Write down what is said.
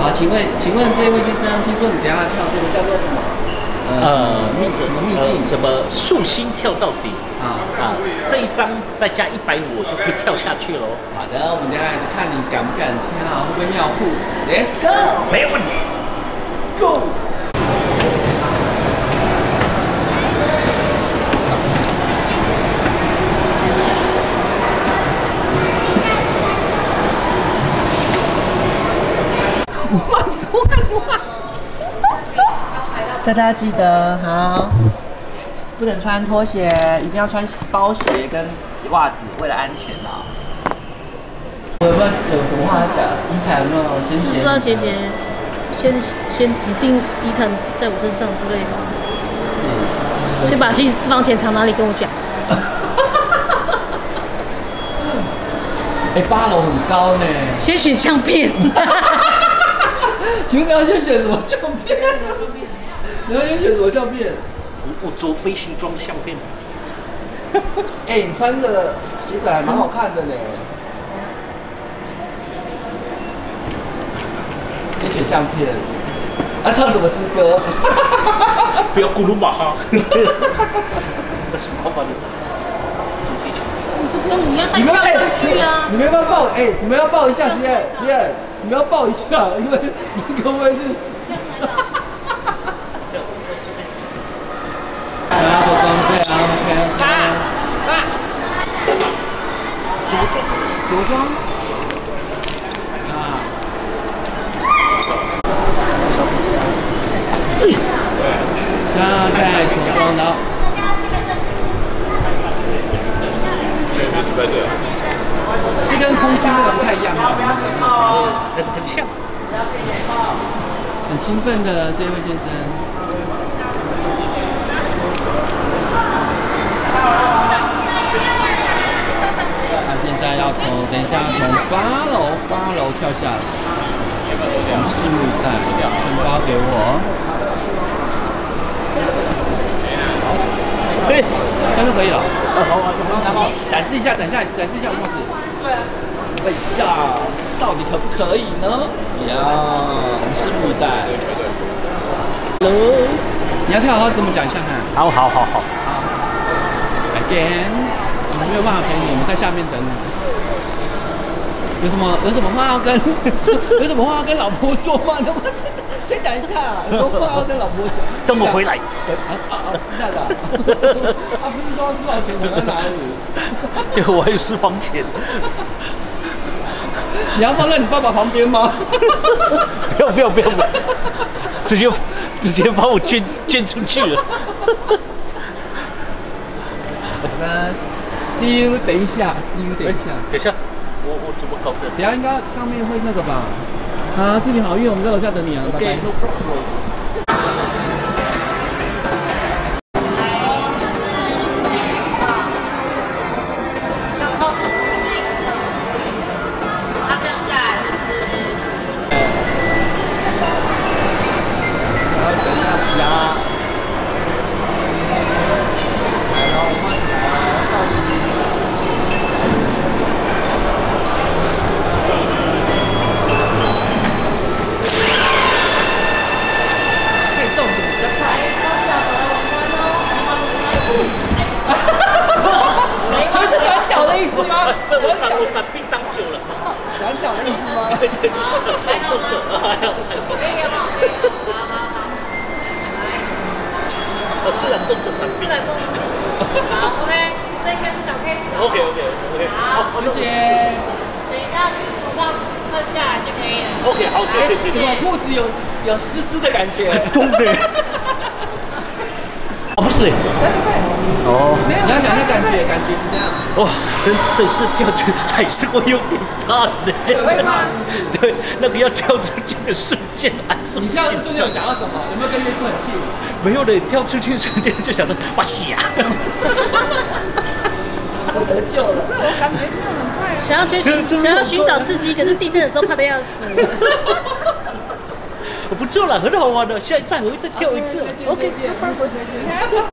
好，请问，请问这位先生，听说你等下跳这个叫做什么？呃，秘什么秘境？什么竖心跳到底？啊啊，这一张再加一百五，我就可以跳下去喽。好的，我们等下看你敢不敢跳，会不会尿裤子？Let's go，没有问题，Go。大家记得好，不能穿拖鞋，一定要穿包鞋跟袜子，为了安全啊。我不知道有什么话要讲？遗产有没有先写？不知道姐姐先先指定遗产在我身上之类的，先把去私房钱藏哪里跟我讲。哎，八楼很高呢。先选相片。请问你要先选什么相片？你要先选什么相片？我做飞行装相片。哎，你穿的其实还蛮好看的呢。你选相片。啊，唱什么诗歌？不要咕噜马哈。那是爸爸的主题曲。你这跟你要带你们哎，去啊！你们要不要抱？哎，你们要抱一下，实验实验。你们要抱一下，因为你可不可以是？啊，着装对啊，OK OK。啊！着装，着装。啊。现在着装的。这跟空军那个不太一样啊。很很像。很兴奋的这位先生。他现在从等一下从八楼八楼跳下来，拭目以待，钱包给我。可以，这样就可以了。展示一下，展示一下，展示一下，貌似。对啊。哎呀，到底可不可以呢？呀，我们拭目以待。Hello，你要跳的话跟我们讲一下看。好好好好。再见。我没有办法陪你，我们在下面等你。有什么有什么话要跟有什么话要跟老婆说吗？能不能先讲一下？有什么话要跟老婆讲？等我回来。啊啊啊！是这样的。啊不是说私房钱藏在哪里？对，我还有私房钱。你要放在你爸爸旁边吗？不要不要不要不要，直接直接把我捐捐出去了。我们 see you，等一下，see you，等一下，等一下，我我怎么搞的？等下应该上面会那个吧？啊，祝你好运，我们在楼下等你啊，拜拜。我闪我闪兵当久了，短脚的意思吗？对对对，自然动作，还要还要。哦，自然动作闪兵。好，OK，这应该是小 case。OK OK OK，好，谢谢。等一下去头上喷下来就可以了。OK，好，谢谢谢谢。怎么裤子有有湿湿的感觉？东北。哦，不是，真的会哦。你要讲一下感觉，感觉。哇，真的是掉去，还是会有点怕的。会怕，对，那个要跳出去的瞬间，还是你现在瞬间想要什么？有没有跟耶稣很近？没有的，跳出去的瞬间就想着哇 西啊！我得救了，我感觉很快。想要去，想要寻找刺激，可是地震的时候怕的要死。我不做了，很好玩的，下一站我会再跳一次。OK，再见，再见。